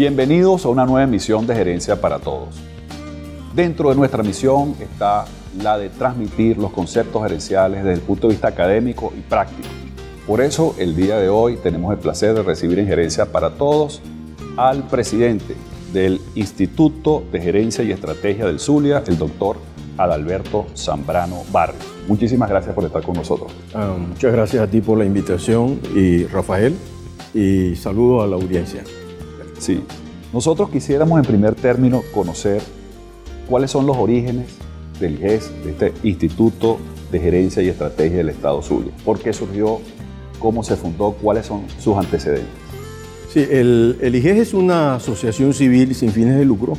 Bienvenidos a una nueva emisión de Gerencia para Todos. Dentro de nuestra misión está la de transmitir los conceptos gerenciales desde el punto de vista académico y práctico. Por eso, el día de hoy tenemos el placer de recibir en Gerencia para Todos al presidente del Instituto de Gerencia y Estrategia del Zulia, el doctor Adalberto Zambrano Barrios. Muchísimas gracias por estar con nosotros. Ah, muchas gracias a ti por la invitación y Rafael, y saludo a la audiencia. Sí, nosotros quisiéramos en primer término conocer cuáles son los orígenes del GES, de este Instituto de Gerencia y Estrategia del Estado Zulia. ¿Por qué surgió? ¿Cómo se fundó? ¿Cuáles son sus antecedentes? Sí, el, el IGES es una asociación civil sin fines de lucro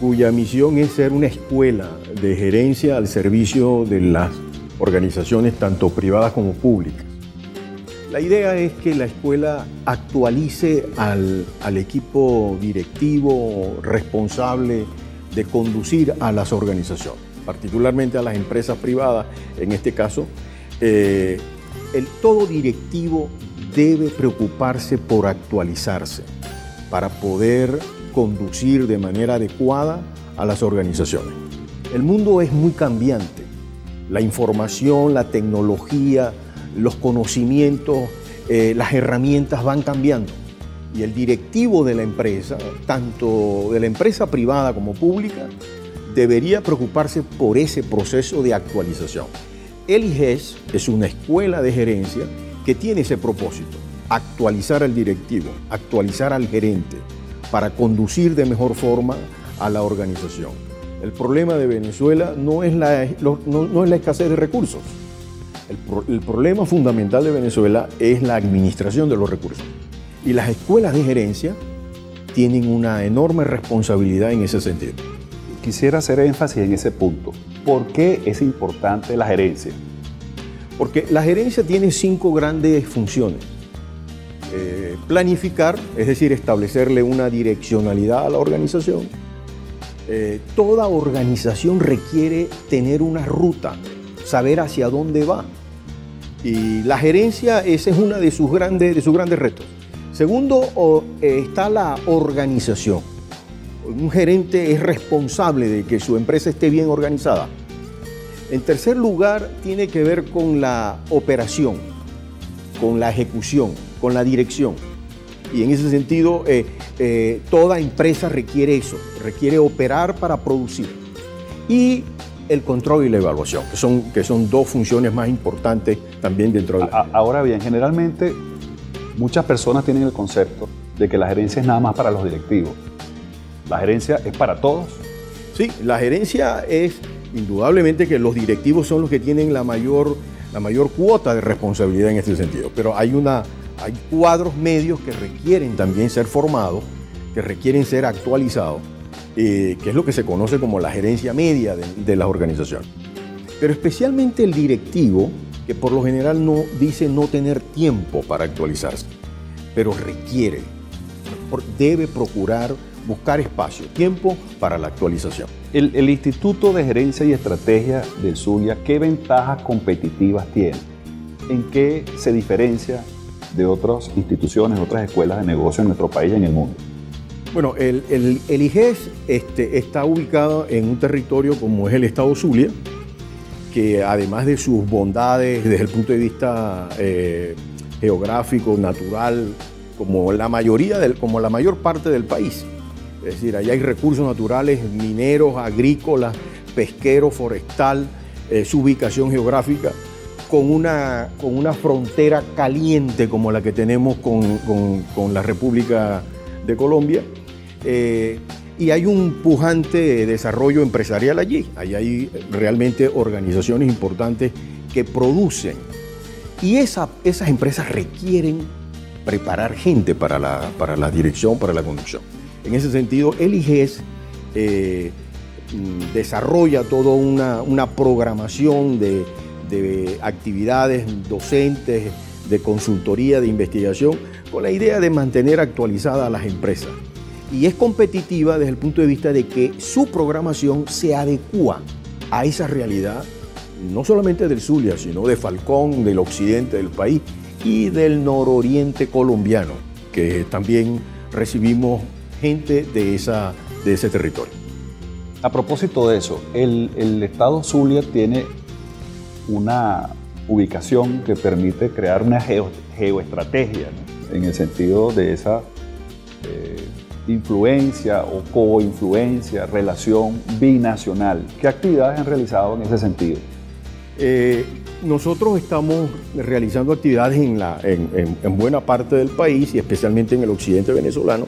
cuya misión es ser una escuela de gerencia al servicio de las organizaciones tanto privadas como públicas. La idea es que la escuela actualice al, equipo directivo responsable de conducir a las organizaciones, particularmente a las empresas privadas, en este caso. Eh, el todo directivo debe preocuparse por actualizarse para poder conducir de manera adecuada a las organizaciones. El mundo es muy cambiante. La información, la tecnología, los conocimientos, eh, las herramientas van cambiando. Y el directivo de la empresa, tanto de la empresa privada como pública, debería preocuparse por ese proceso de actualización. El IGES es una escuela de gerencia que tiene ese propósito, actualizar al directivo, actualizar al gerente, para conducir de mejor forma a la organización. El problema de Venezuela no es la, no, es la escasez de recursos. El, el problema fundamental de Venezuela es la administración de los recursos. Y las escuelas de gerencia tienen una enorme responsabilidad en ese sentido. Quisiera hacer énfasis en ese punto. ¿Por qué es importante la gerencia? Porque la gerencia tiene cinco grandes funciones. Eh, planificar, es decir, establecerle una direccionalidad a la organización. Eh, toda organización requiere tener una ruta, saber hacia dónde va. Y la gerencia, ese es uno de sus grandes, de sus grandes retos. Segundo, eh, está la organización. Un gerente es responsable de que su empresa esté bien organizada. En tercer lugar, tiene que ver con la operación, con la ejecución, con la dirección. Y en ese sentido, eh, eh, toda empresa requiere eso, requiere operar para producir. Y el control y la evaluación, que son, que son dos funciones más importantes también dentro de la... Ahora bien, generalmente Muchas personas tienen el concepto de que la gerencia es nada más para los directivos. ¿La gerencia es para todos? Sí, la gerencia es indudablemente que los directivos son los que tienen la mayor, la mayor cuota de responsabilidad en este sentido, pero hay, una, hay cuadros medios que requieren también ser formados, que requieren ser actualizados, eh, que es lo que se conoce como la gerencia media de, de las organizaciones. Pero especialmente el directivo que por lo general no dice no tener tiempo para actualizarse, pero requiere, debe procurar buscar espacio, tiempo para la actualización. El, Instituto de Gerencia y Estrategia del Zulia, ¿qué ventajas competitivas tiene? ¿En qué se diferencia de otras instituciones, otras escuelas de negocio en nuestro país y en el mundo? Bueno, el, IGES este, está ubicado en un territorio como es el Estado Zulia, que además de sus bondades desde el punto de vista eh, geográfico, natural, como la mayoría como la mayor parte del país. Es decir, allá hay recursos naturales, mineros, agrícolas, pesquero, forestal, eh, su ubicación geográfica, con una, con una frontera caliente como la que tenemos con, la República de Colombia. Eh, y hay un pujante desarrollo empresarial allí. Allí hay realmente organizaciones importantes que producen. Y esa, esas empresas requieren preparar gente para la, para la dirección, para la conducción. En ese sentido, el IGES eh, desarrolla toda una, programación de, de actividades docentes, de consultoría, de investigación, con la idea de mantener actualizadas a las empresas y es competitiva desde el punto de vista de que su programación se adecua a esa realidad, no solamente del Zulia, sino de Falcón, del occidente del país y del nororiente colombiano, que también recibimos gente de, esa, de ese territorio. A propósito de eso, el, el estado Zulia tiene una ubicación que permite crear una geoestrategia en el sentido de esa influencia o coinfluencia, relación binacional. ¿Qué actividades han realizado en ese sentido? Eh, nosotros estamos realizando actividades en, buena parte del país y especialmente en el occidente venezolano.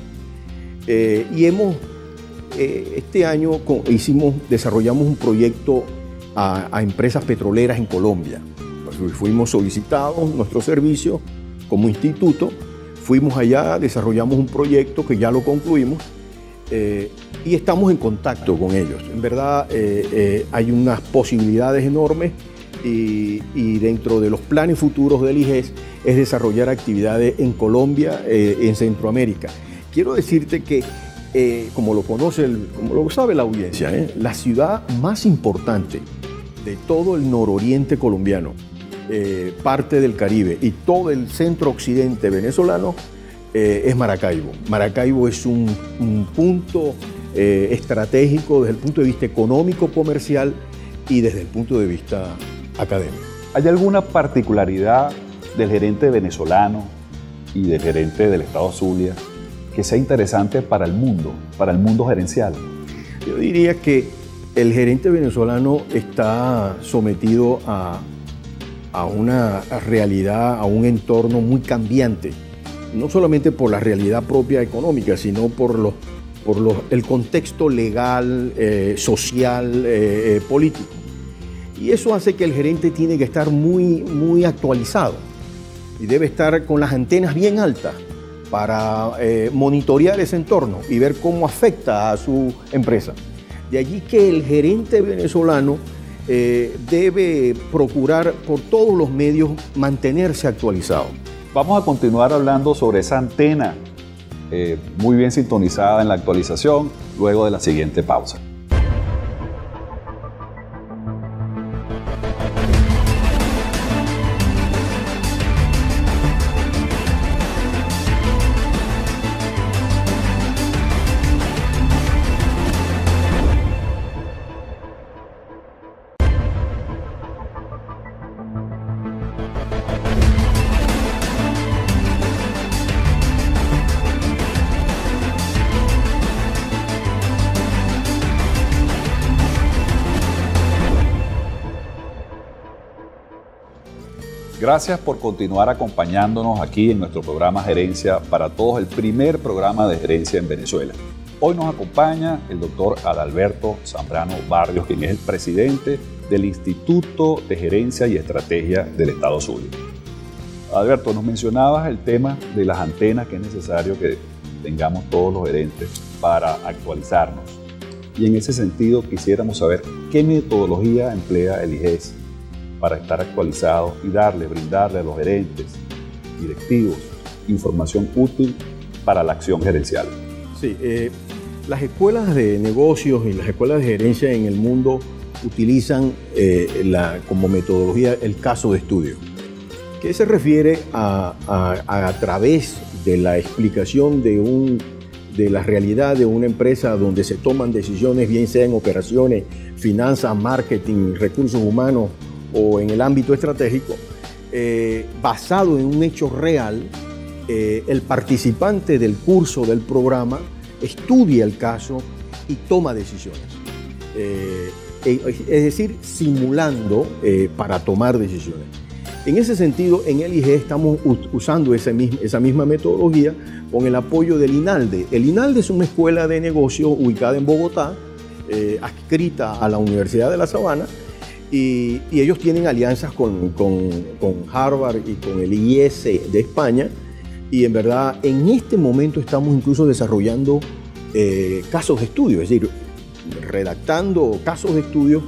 Eh, y hemos, este año hicimos, desarrollamos un proyecto a, empresas petroleras en Colombia fuimos solicitados nuestro servicio como instituto, fuimos allá, desarrollamos un proyecto que ya lo concluimos eh, y estamos en contacto con ellos. En verdad eh, eh, hay unas posibilidades enormes y, dentro de los planes futuros del IGES es desarrollar actividades en Colombia, en Centroamérica. Quiero decirte que, como lo conoce, como lo sabe la audiencia, la ciudad más importante de todo el nororiente colombiano eh, parte del Caribe y todo el centro occidente venezolano eh, es Maracaibo. Maracaibo es un, punto eh, estratégico desde el punto de vista económico, comercial y desde el punto de vista académico. ¿Hay alguna particularidad del gerente venezolano y del gerente del Estado Zulia que sea interesante para el mundo, para el mundo gerencial? Yo diría que el gerente venezolano está sometido a a una realidad, a un entorno muy cambiante, no solamente por la realidad propia económica, sino por, los, por los, el contexto legal, eh, social, eh, eh, político. Y eso hace que el gerente tiene que estar muy, muy actualizado y debe estar con las antenas bien altas para monitorear ese entorno y ver cómo afecta a su empresa. De allí que el gerente venezolano eh, debe procurar por todos los medios mantenerse actualizado. Vamos a continuar hablando sobre esa antena eh, muy bien sintonizada en la actualización luego de la siguiente pausa. Gracias por continuar acompañándonos aquí en nuestro programa Gerencia para Todos, el primer programa de gerencia en Venezuela. Hoy nos acompaña el doctor Adalberto Zambrano Barrios, quien es el presidente del Instituto de Gerencia y Estrategia del Estado Zulia. Adalberto, nos mencionabas el tema de las antenas que es necesario que tengamos todos los gerentes para actualizarnos. Y en ese sentido quisiéramos saber qué metodología emplea el IGES para estar actualizado y darle, brindarle a los gerentes, directivos, información útil para la acción gerencial. Sí, eh, las escuelas de negocios y las escuelas de gerencia en el mundo utilizan eh, como metodología el caso de estudio, que se refiere a, través de la explicación de, un, de la realidad de una empresa donde se toman decisiones, bien sea en operaciones, finanzas, marketing, recursos humanos o en el ámbito estratégico, eh, basado en un hecho real, eh, el participante del curso del programa estudia el caso y toma decisiones. Eh, es decir, simulando para tomar decisiones. En ese sentido, en el IG estamos usando esa misma, esa misma metodología con el apoyo del INALDE. El INALDE es una escuela de negocios ubicada en Bogotá, adscrita a la Universidad de La Sabana, y, ellos tienen alianzas con, Harvard y con el IES de España. Y en verdad, en este momento estamos incluso desarrollando eh, casos de estudio, es decir, redactando casos de estudio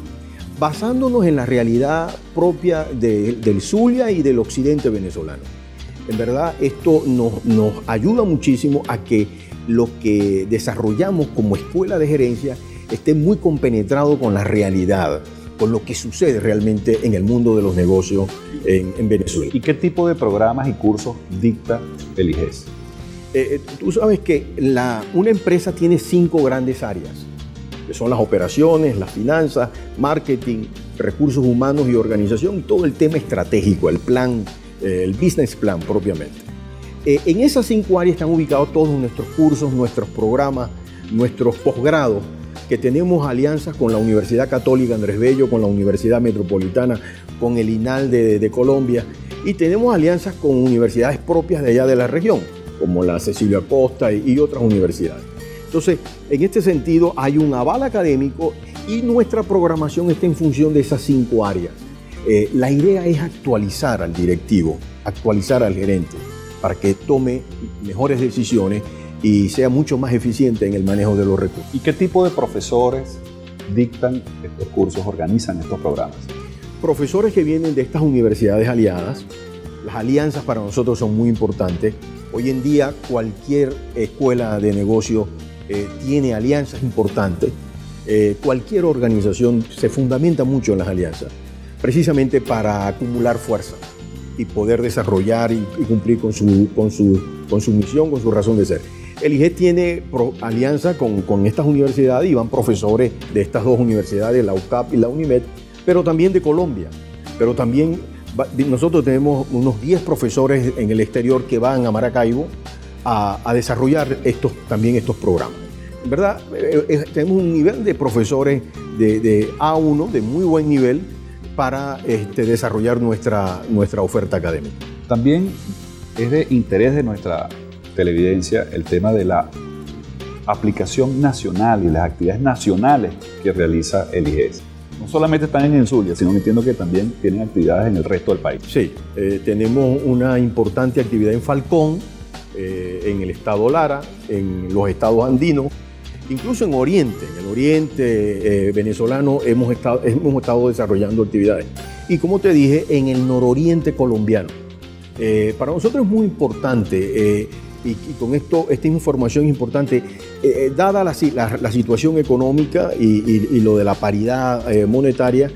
basándonos en la realidad propia del Zulia y del occidente venezolano. En verdad, esto nos, nos ayuda muchísimo a que lo que desarrollamos como escuela de gerencia esté muy compenetrado con la realidad con lo que sucede realmente en el mundo de los negocios en, Venezuela. ¿Y qué tipo de programas y cursos dicta el IGES? Eh, tú sabes que la, una empresa tiene cinco grandes áreas, que son las operaciones, las finanzas, marketing, recursos humanos y organización, y todo el tema estratégico, el plan, el business plan propiamente. en esas cinco áreas están ubicados todos nuestros cursos, nuestros programas, nuestros posgrados que tenemos alianzas con la Universidad Católica Andrés Bello, con la Universidad Metropolitana, con el INAL de, Colombia y tenemos alianzas con universidades propias de allá de la región, como la Cecilia Costa y, otras universidades. Entonces, en este sentido, hay un aval académico y nuestra programación está en función de esas cinco áreas. Eh, la idea es actualizar al directivo, actualizar al gerente, para que tome mejores decisiones y sea mucho más eficiente en el manejo de los recursos. ¿Y qué tipo de profesores dictan estos cursos, organizan estos programas? Profesores que vienen de estas universidades aliadas. Las alianzas para nosotros son muy importantes. Hoy en día cualquier escuela de negocio eh, tiene alianzas importantes. Eh, cualquier organización se fundamenta mucho en las alianzas, precisamente para acumular fuerza y poder desarrollar y, cumplir con su, con, su, con su misión, con su razón de ser. El IGE tiene alianza con, estas universidades y van profesores de estas dos universidades, la UCAP y la UNIMED, pero también de Colombia. Pero también nosotros tenemos unos 10 profesores en el exterior que van a Maracaibo a, desarrollar estos, también estos programas. En verdad, eh, eh, tenemos un nivel de profesores de, A1, de muy buen nivel, para este, desarrollar nuestra, nuestra oferta académica. También es de interés de nuestra televidencia el tema de la aplicación nacional y las actividades nacionales que realiza el IGES. No solamente están en Zulia, sino que entiendo que también tienen actividades en el resto del país. Sí, eh, tenemos una importante actividad en Falcón, eh, en el estado Lara, en los estados andinos, incluso en Oriente, en el Oriente eh, venezolano hemos estado, hemos estado desarrollando actividades. Y como te dije, en el nororiente colombiano. para nosotros es muy importante y, con esto, esta información importante, eh, eh, dada la, situación económica y, lo de la paridad eh, monetaria,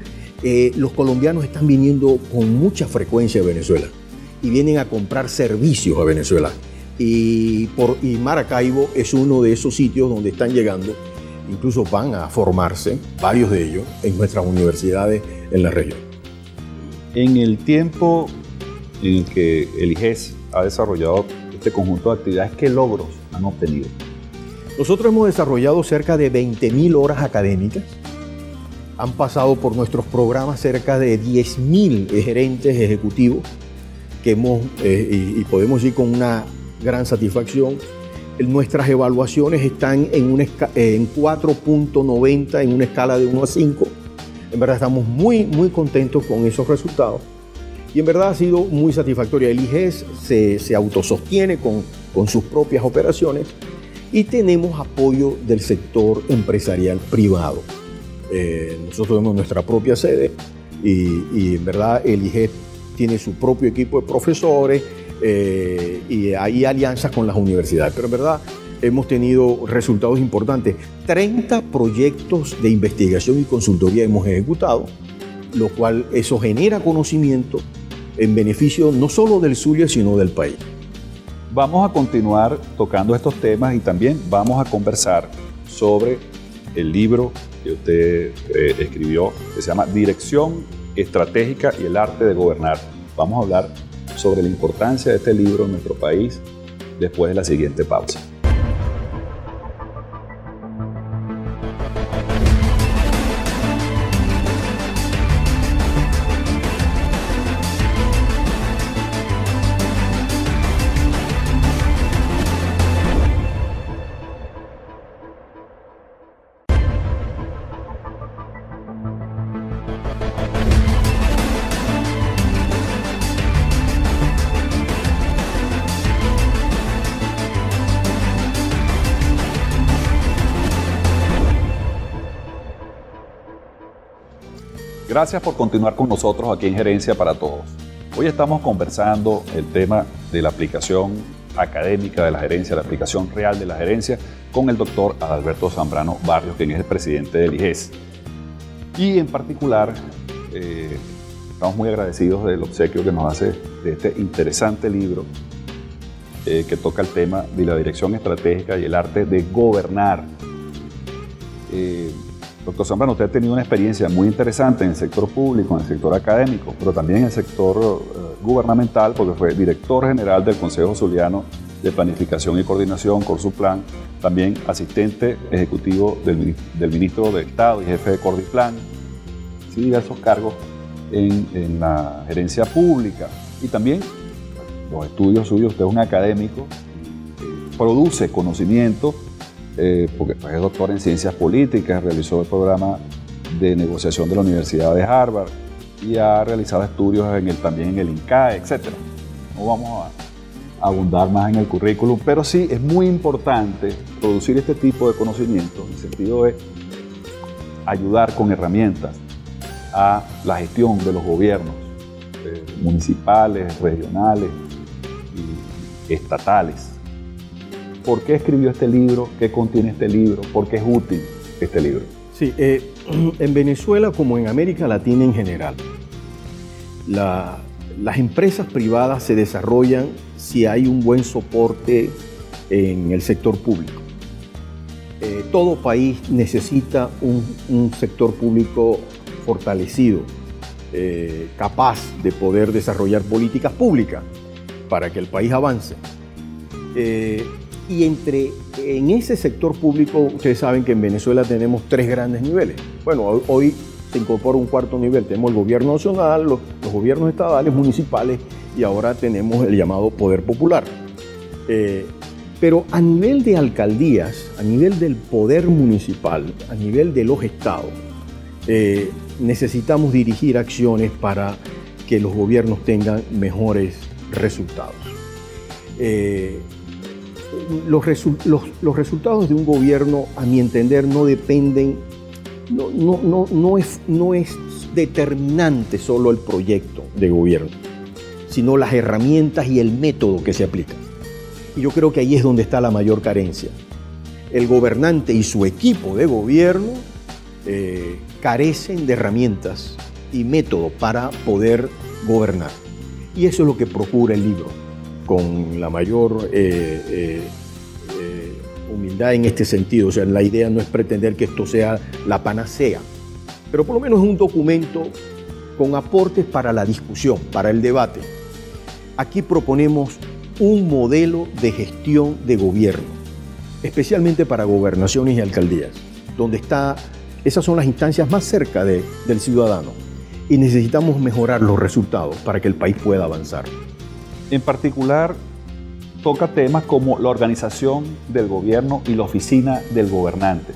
los colombianos están viniendo con mucha frecuencia a Venezuela y vienen a comprar servicios a Venezuela. Y, por, y Maracaibo es uno de esos sitios donde están llegando, incluso van a formarse, varios de ellos, en nuestras universidades en la región. En el tiempo en el que el IGES ha desarrollado este conjunto de actividades, ¿qué logros han obtenido? Nosotros hemos desarrollado cerca de 20.000 horas académicas. Han pasado por nuestros programas cerca de 10.000 gerentes ejecutivos que hemos, eh, y, podemos ir con una gran satisfacción. Nuestras evaluaciones están en, en 4.90 en una escala de 1 a 5. En verdad estamos muy, muy contentos con esos resultados y en verdad ha sido muy satisfactoria. El IGES se, se autosostiene con, con sus propias operaciones y tenemos apoyo del sector empresarial privado. Eh, nosotros tenemos nuestra propia sede y, y, en verdad el IGES tiene su propio equipo de profesores eh, y hay alianzas con las universidades. Pero en verdad hemos tenido resultados importantes. 30 proyectos de investigación y consultoría hemos ejecutado, lo cual eso genera conocimiento en beneficio no solo del Zulia, sino del país. Vamos a continuar tocando estos temas y también vamos a conversar sobre el libro que usted eh, escribió, que se llama Dirección Estratégica y el Arte de Gobernar. Vamos a hablar sobre la importancia de este libro en nuestro país después de la siguiente pausa. Gracias por continuar con nosotros aquí en Gerencia para Todos. Hoy estamos conversando el tema de la aplicación académica de la gerencia, la aplicación real de la gerencia, con el doctor Adalberto Zambrano Barrios, quien es el presidente del IGES. Y en particular, eh, estamos muy agradecidos del obsequio que nos hace de este interesante libro eh, que toca el tema de la dirección estratégica y el arte de gobernar. Eh, doctor Zambrano, usted ha tenido una experiencia muy interesante en el sector público, en el sector académico, pero también en el sector eh, gubernamental, porque fue director general del Consejo Zuliano de Planificación y Coordinación, Corsuplan, también asistente ejecutivo del, ministro de Estado y jefe de Cordiplan, sí, diversos cargos en, en la gerencia pública y también los estudios suyos, usted es un académico, produce conocimiento, eh, porque es doctor en ciencias políticas, realizó el programa de negociación de la Universidad de Harvard y ha realizado estudios también en el INCAE, etc. No vamos a abundar más en el currículum, pero sí es muy importante producir este tipo de conocimiento, en el sentido de ayudar con herramientas a la gestión de los gobiernos eh, municipales, regionales, estatales. ¿Por qué escribió este libro? ¿Qué contiene este libro? ¿Por qué es útil este libro? Sí, eh, en Venezuela como en América Latina en general, las empresas privadas se desarrollan si hay un buen soporte en el sector público. Eh, todo país necesita un, sector público fortalecido, eh, capaz de poder desarrollar políticas públicas para que el país avance. Y entre, en ese sector público, ustedes saben que en Venezuela tenemos tres grandes niveles. Bueno, hoy se incorpora un cuarto nivel. Tenemos el gobierno nacional, los, gobiernos estadales, municipales y ahora tenemos el llamado poder popular. Eh, pero a nivel de alcaldías, a nivel del poder municipal, a nivel de los estados, eh, necesitamos dirigir acciones para que los gobiernos tengan mejores resultados. Eh, los, resultados de un gobierno, a mi entender, no dependen, no, es determinante solo el proyecto de gobierno, sino las herramientas y el método que se aplican. Y yo creo que ahí es donde está la mayor carencia. El gobernante y su equipo de gobierno eh, carecen de herramientas y método para poder gobernar. Y eso es lo que procura el libro, con la mayor eh, eh, eh, humildad en este sentido. O sea, la idea no es pretender que esto sea la panacea, pero por lo menos es un documento con aportes para la discusión, para el debate. Aquí proponemos un modelo de gestión de gobierno, especialmente para gobernaciones y alcaldías, donde está, esas son las instancias más cerca del ciudadano y necesitamos mejorar los resultados para que el país pueda avanzar. En particular, toca temas como la organización del gobierno y la oficina del gobernante.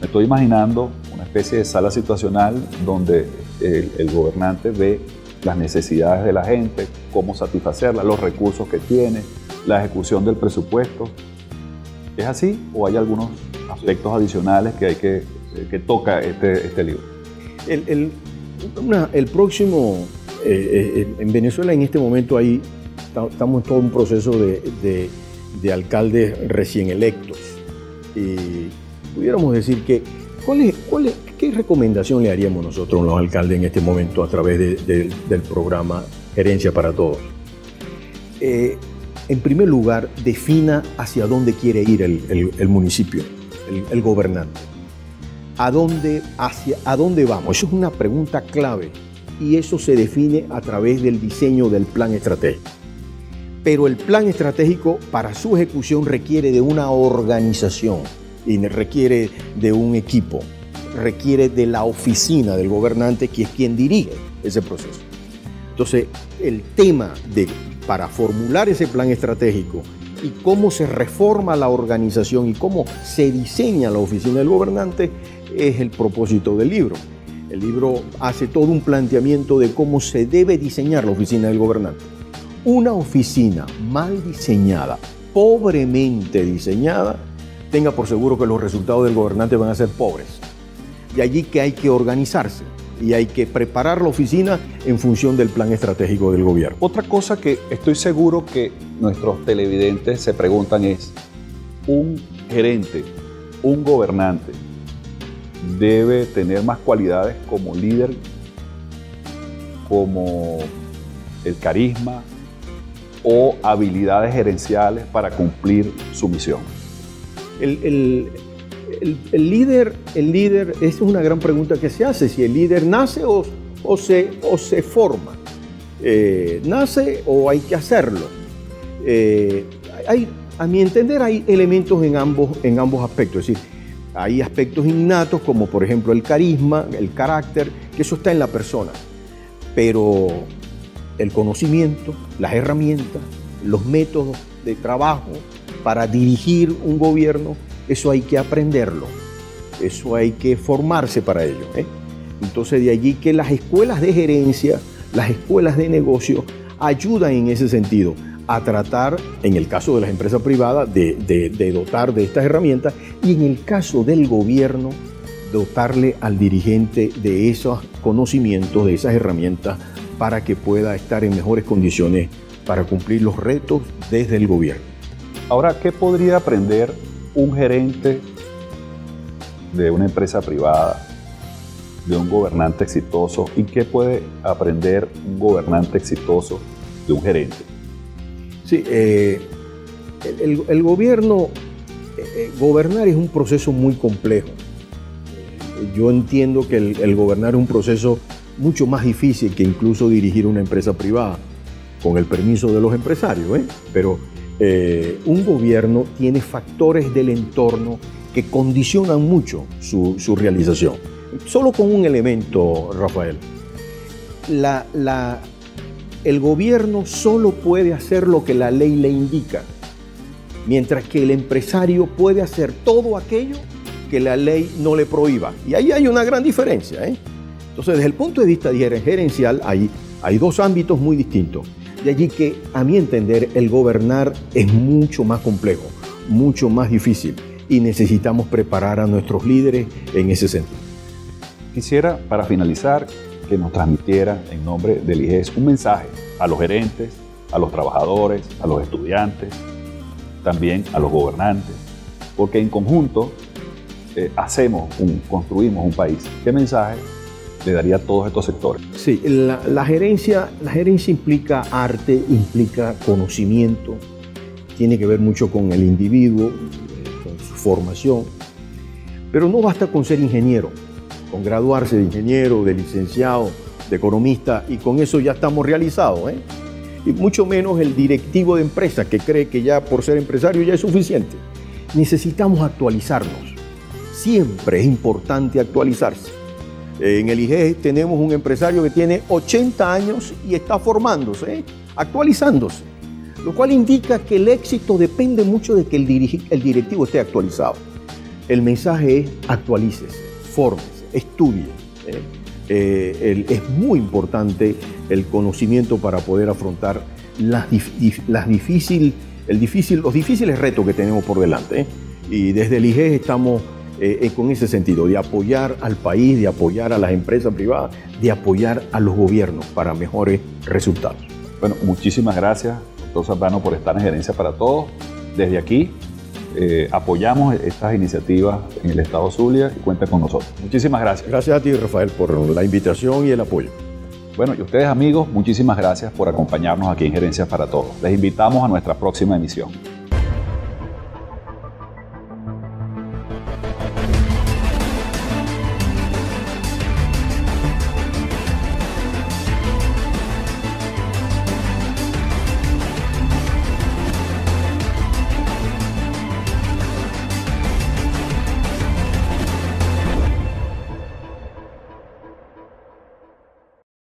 Me estoy imaginando una especie de sala situacional donde el, gobernante ve las necesidades de la gente, cómo satisfacerlas, los recursos que tiene, la ejecución del presupuesto. ¿Es así o hay algunos aspectos adicionales que hay que, que toca este, este libro? el, el próximo, eh, eh, en Venezuela en este momento ahí estamos en todo un proceso de, alcaldes recién electos. Y pudiéramos decir que, ¿cuál es, ¿qué recomendación le haríamos nosotros los alcaldes en este momento a través del programa Gerencia para Todos? Eh, en primer lugar, defina hacia dónde quiere ir el, municipio, el gobernante ¿A dónde, hacia, ¿A dónde vamos? Eso es una pregunta clave y eso se define a través del diseño del plan estratégico. Pero el plan estratégico para su ejecución requiere de una organización y requiere de un equipo, requiere de la oficina del gobernante que es quien dirige ese proceso. Entonces, el tema de para formular ese plan estratégico y cómo se reforma la organización y cómo se diseña la oficina del gobernante es el propósito del libro. El libro hace todo un planteamiento de cómo se debe diseñar la oficina del gobernante. Una oficina mal diseñada, pobremente diseñada, tenga por seguro que los resultados del gobernante van a ser pobres. De allí que hay que organizarse y hay que preparar la oficina en función del plan estratégico del gobierno. Otra cosa que estoy seguro que nuestros televidentes se preguntan es, un gerente, un gobernante, debe tener más cualidades como líder, como el carisma, o habilidades gerenciales para cumplir su misión? El, líder, el líder, es una gran pregunta que se hace, si el líder nace o, se, forma. Eh, ¿Nace o hay que hacerlo? Eh, hay, a mi entender hay elementos en ambos, en ambos aspectos, hay aspectos innatos como por ejemplo el carisma, el carácter, que eso está en la persona, pero el conocimiento, las herramientas, los métodos de trabajo para dirigir un gobierno, eso hay que aprenderlo, eso hay que formarse para ello. ¿eh? Entonces de allí que las escuelas de gerencia, las escuelas de negocio ayudan en ese sentido a tratar, en el caso de las empresas privadas, de, dotar de estas herramientas y en el caso del gobierno, dotarle al dirigente de esos conocimientos, de esas herramientas, para que pueda estar en mejores condiciones para cumplir los retos desde el gobierno. Ahora, ¿qué podría aprender un gerente de una empresa privada, de un gobernante exitoso, y qué puede aprender un gobernante exitoso de un gerente? Sí, eh, el, gobierno, eh, eh, gobernar es un proceso muy complejo. Yo entiendo que el, gobernar es un proceso mucho más difícil que incluso dirigir una empresa privada, con el permiso de los empresarios, pero un gobierno tiene factores del entorno que condicionan mucho su, realización. Solo con un elemento, Rafael. La, el gobierno solo puede hacer lo que la ley le indica, mientras que el empresario puede hacer todo aquello que la ley no le prohíba. Y ahí hay una gran diferencia. ¿eh? Entonces, desde el punto de vista gerencial, hay, hay dos ámbitos muy distintos. De allí que, a mi entender, el gobernar es mucho más complejo, mucho más difícil, y necesitamos preparar a nuestros líderes en ese sentido. Quisiera, para finalizar, que nos transmitiera en nombre del IGES un mensaje a los gerentes, a los trabajadores, a los estudiantes, también a los gobernantes, porque en conjunto eh, hacemos, construimos un país. ¿Qué mensaje le daría a todos estos sectores? Sí, la, gerencia, la gerencia implica arte, implica conocimiento, tiene que ver mucho con el individuo, con su formación, pero no basta con ser ingeniero con graduarse de ingeniero, de licenciado, de economista, y con eso ya estamos realizados. ¿eh? Y mucho menos el directivo de empresa que cree que ya por ser empresario ya es suficiente. Necesitamos actualizarnos. Siempre es importante actualizarse. En el IGE tenemos un empresario que tiene 80 años y está formándose, ¿eh? actualizándose, lo cual indica que el éxito depende mucho de que el, el directivo esté actualizado. El mensaje es actualícese, fórmese estudie. ¿eh? Eh, es muy importante el conocimiento para poder afrontar las, las difícil, los difíciles retos que tenemos por delante. ¿eh? Y desde el IGE estamos con ese sentido, de apoyar al país, de apoyar a las empresas privadas, de apoyar a los gobiernos para mejores resultados. Bueno, muchísimas gracias, doctor Zambrano, por estar en Gerencia para Todos. Desde aquí eh, apoyamos estas iniciativas en el Estado Zulia y cuenta con nosotros. Muchísimas gracias. Gracias a ti, Rafael, por la invitación y el apoyo. Bueno, y ustedes amigos, muchísimas gracias por acompañarnos aquí en Gerencias para Todos. Les invitamos a nuestra próxima emisión.